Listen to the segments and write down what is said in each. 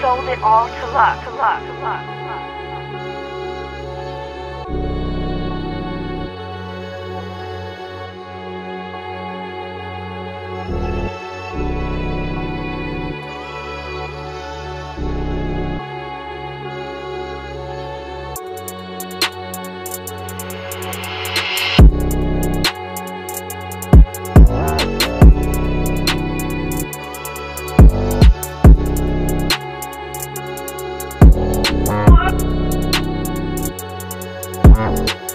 sold it all to luck, to luck, to luck. to luck. You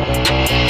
Música